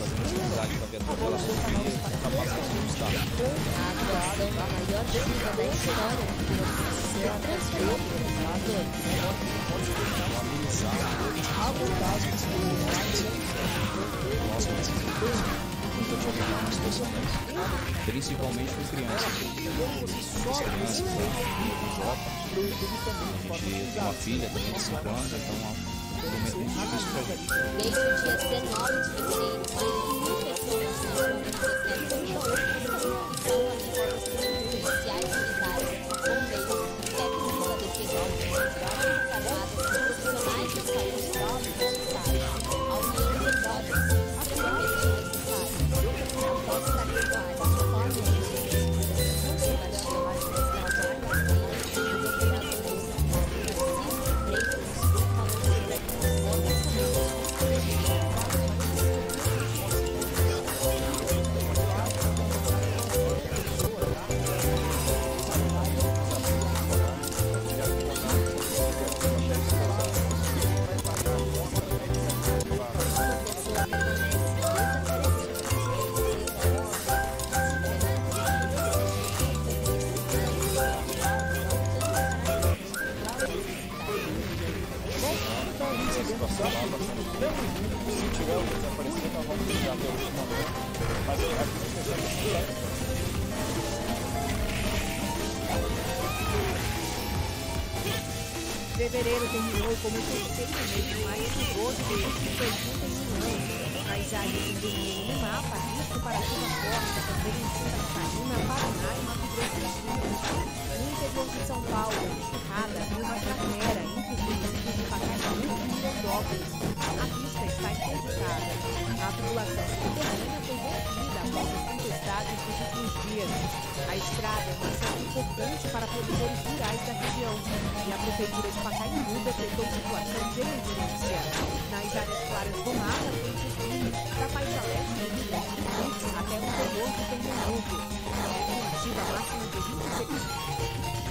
fazendo atividade para ver a de. A maior dívida da história será transferida a muita dificuldade especialmente, principalmente com crianças. As crianças, a tem uma filha de 5 anos, então They urge us then all to Fevereiro terminou como o terceiro mês mais chuvoso desde 81 anos. Nas áreas indígenas no mapa, risco para chuva importante para produtores rurais da região e a Prefeitura de Pacaembu decretou situação de emergência. Nas áreas claras do mar, a frente frio, da faixa leste de Rio até o interior de Pernambuco. Estimativa máxima de 26